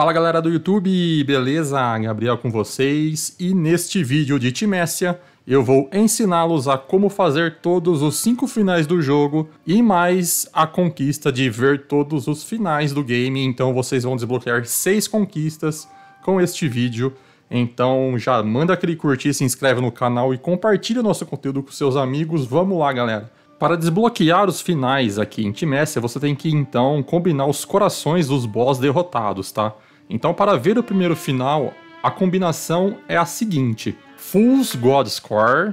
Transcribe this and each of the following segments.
Fala galera do YouTube, beleza? Gabriel com vocês e neste vídeo de Timécia eu vou ensiná-los a como fazer todos os 5 finais do jogo e mais a conquista de ver todos os finais do game, então vocês vão desbloquear 6 conquistas com este vídeo. Então já manda aquele curtir, se inscreve no canal e compartilha nosso conteúdo com seus amigos. Vamos lá, galera! Para desbloquear os finais aqui em Timécia, você tem que então combinar os corações dos boss derrotados, tá? Então, para ver o primeiro final, a combinação é a seguinte: Fool's God Score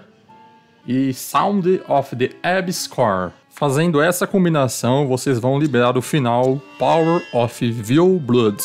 e Sound of the Ebb Score. Fazendo essa combinação, vocês vão liberar o final Power of Vil Blood.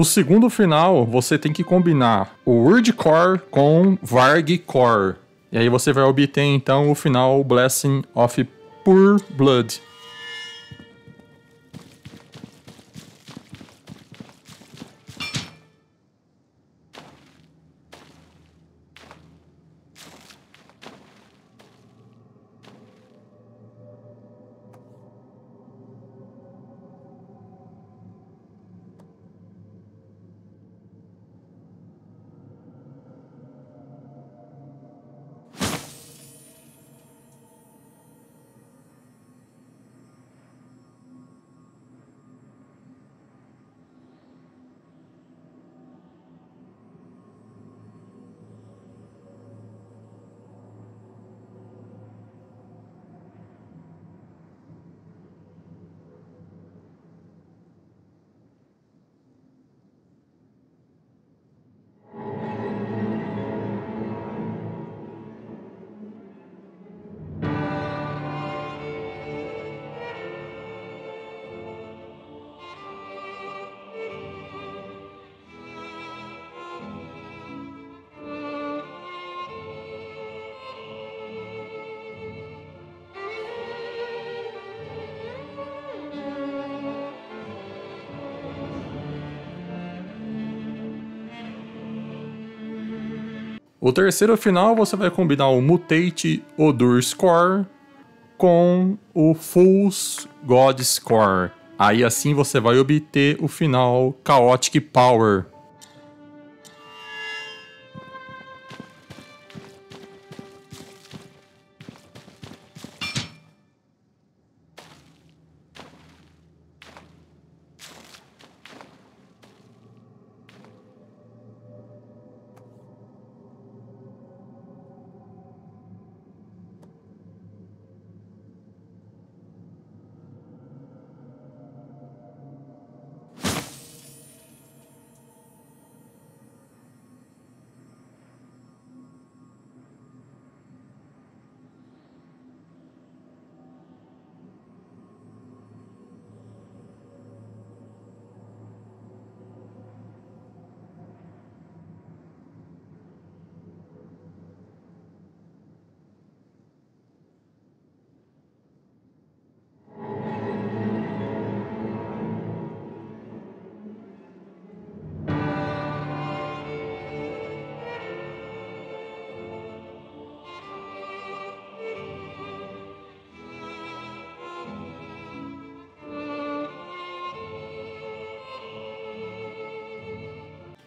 O segundo final, você tem que combinar o Word Core com Varg Core. E aí você vai obter então o final Blessing of Pure Blood. O terceiro final você vai combinar o Mutate Odor Score com o Fool's God Score. Aí assim você vai obter o final Chaotic Power.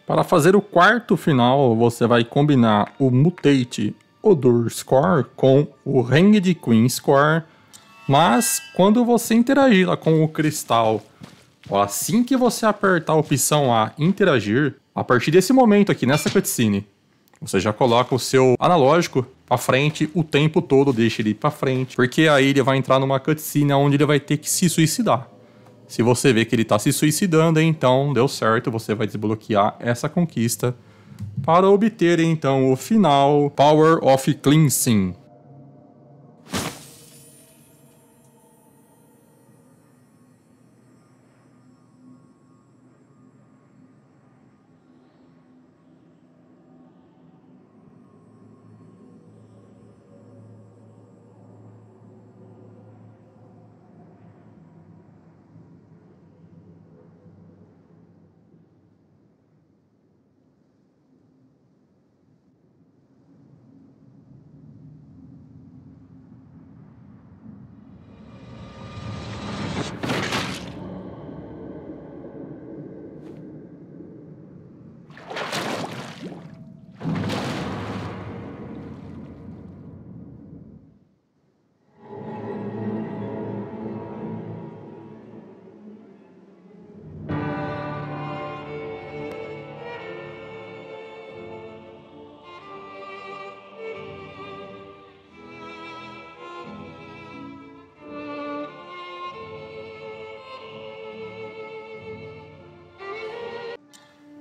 Para fazer o quarto final, você vai combinar o Mutate Odor Score com o Hanged Queen Score, mas quando você interagir lá com o cristal, assim que você apertar a opção A interagir, a partir desse momento aqui nessa cutscene, você já coloca o seu analógico para frente o tempo todo, deixa ele para frente, porque aí ele vai entrar numa cutscene onde ele vai ter que se suicidar. Se você vê que ele está se suicidando, então deu certo, você vai desbloquear essa conquista para obter então o final Power of Cleansing.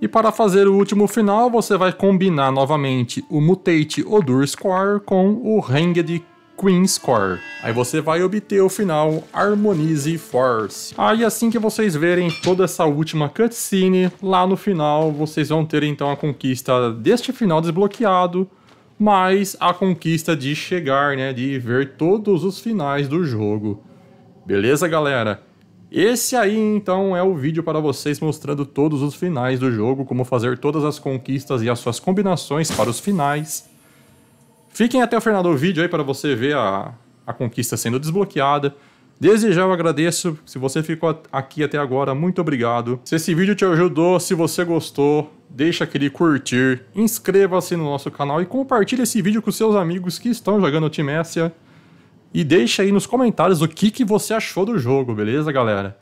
E para fazer o último final, você vai combinar novamente o Mutate Odor Score com o Hanged Queen Score. Aí você vai obter o final Harmonize Force. Aí assim que vocês verem toda essa última cutscene, lá no final vocês vão ter então a conquista deste final desbloqueado, mais a conquista de chegar, né, de ver todos os finais do jogo. Beleza, galera? Esse aí então é o vídeo para vocês mostrando todos os finais do jogo, como fazer todas as conquistas e as suas combinações para os finais. Fiquem até o final do vídeo aí para você ver a, a conquista sendo desbloqueada. Desde já eu agradeço, se você ficou aqui até agora, muito obrigado. Se esse vídeo te ajudou, se você gostou, deixa aquele curtir, inscreva-se no nosso canal e compartilhe esse vídeo com seus amigos que estão jogando Timécia. E deixa aí nos comentários o que, que você achou do jogo, beleza, galera?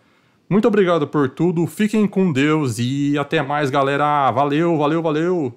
Muito obrigado por tudo, fiquem com Deus e até mais, galera. Valeu, valeu, valeu!